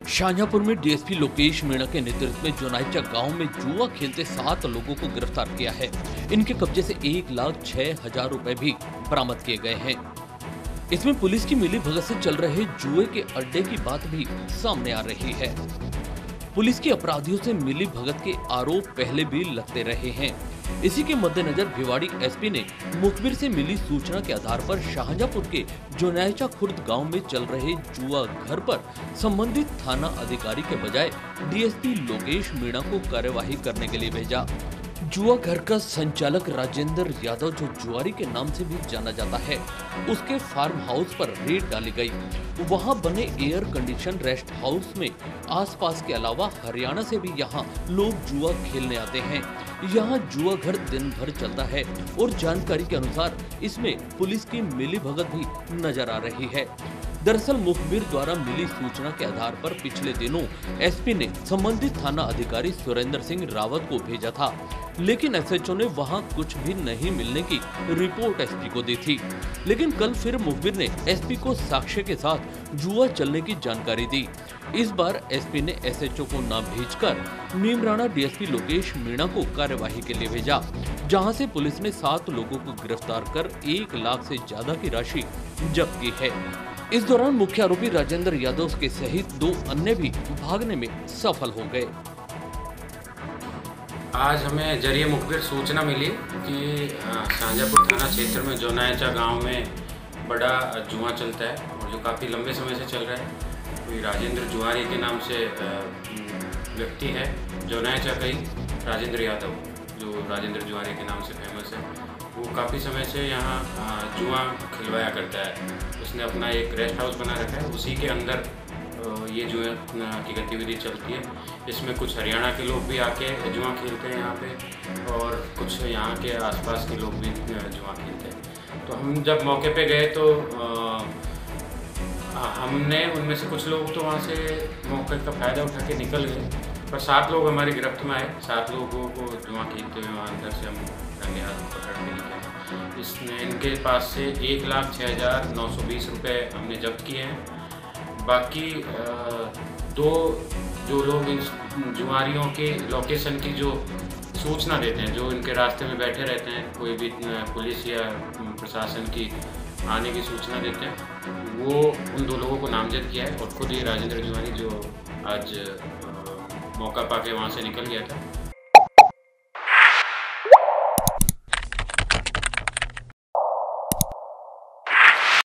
शाहजहांपुर में डीएसपी लोकेश मीणा के नेतृत्व में जोनाइचा गाँव में जुआ खेलते सात लोगों को गिरफ़्तार किया है। इनके कब्जे से एक लाख छह हज़ार रूपए भी बरामद किए गए हैं। इसमें पुलिस की मिली भगत से चल रहे जुए के अड्डे की बात भी सामने आ रही है। पुलिस की अपराधियों से मिली भगत के आरोप पहले भी लगते रहे हैं। इसी के मद्देनजर भिवाड़ी एसपी ने मुखबिर से मिली सूचना के आधार पर शाहजहापुर के जोनैचा खुर्द गाँव में चल रहे जुआ घर पर संबंधित थाना अधिकारी के बजाय डीएसपी लोकेश मीणा को कार्यवाही करने के लिए भेजा। जुआ घर का संचालक राजेंद्र यादव जो जुआरी के नाम से भी जाना जाता है, उसके फार्म हाउस पर रेड डाली गई। वहाँ बने एयर कंडीशन रेस्ट हाउस में आसपास के अलावा हरियाणा से भी यहाँ लोग जुआ खेलने आते हैं। यहाँ जुआ घर दिन भर चलता है और जानकारी के अनुसार इसमें पुलिस की मिली भगत भी नज़र आ रही है। दरअसल मुखबिर द्वारा मिली सूचना के आधार पर पिछले दिनों एसपी ने संबंधित थाना अधिकारी सुरेंद्र सिंह रावत को भेजा था, लेकिन एसएचओ ने वहाँ कुछ भी नहीं मिलने की रिपोर्ट एसपी को दी थी। लेकिन कल फिर मुखबिर ने एसपी को साक्ष्य के साथ जुआ चलने की जानकारी दी। इस बार एसपी ने एसएचओ को न नीमराणा डीएसपी लोकेश मीणा को कार्यवाही के लिए भेजा, जहाँ से पुलिस ने सात लोगों को गिरफ़्तार कर एक लाख से ज़्यादा की राशि जब्त की है। इस दौरान मुख्य आरोपी राजेंद्र यादव के सहित दो अन्य भी भागने में सफल हो गए। आज हमें ज़रिए मुखबिर सूचना मिली कि शाहजहाँपुर थाना क्षेत्र में जोनायचा गाँव में बड़ा जुआ चलता है और जो काफ़ी लंबे समय से चल रहा है। कोई राजेंद्र जुआरी के नाम से व्यक्ति है, जोनायचा कई राजेंद्र यादव, जो राजेंद्र जुआरी के नाम से फ़ेमस है। वो काफ़ी समय से यहाँ जुआ खिलवाया करता है। उसने अपना एक रेस्ट हाउस बना रखा है। उसी के अंदर ये जुए की गतिविधि चलती है। इसमें कुछ हरियाणा के लोग भी आके जुआ खेलते हैं यहाँ पे और कुछ यहाँ के आसपास के लोग भी जुआ खेलते हैं। तो हम जब मौके पे गए तो आ, हमने उनमें से कुछ लोग तो वहाँ से मौके का फ़ायदा उठा के निकल गए। पर सात लोग हमारी गिरफ्त में आए। सात लोगों को जुआ खेलते हुए वहाँ अंदर से हम हाथ पकड़ इसने इनके पास से एक लाख छः हज़ार नौ सौ बीस रुपये हमने जब्त किए हैं। बाकी दो जो लोग इन जुआरियों के लोकेशन की जो सूचना देते हैं, जो इनके रास्ते में बैठे रहते हैं, कोई भी पुलिस या प्रशासन की आने की सूचना देते हैं, वो उन दो लोगों को नामजद किया है और खुद ये राजेंद्र जुआरी जो आज मौका पाके वहाँ से निकल गया था।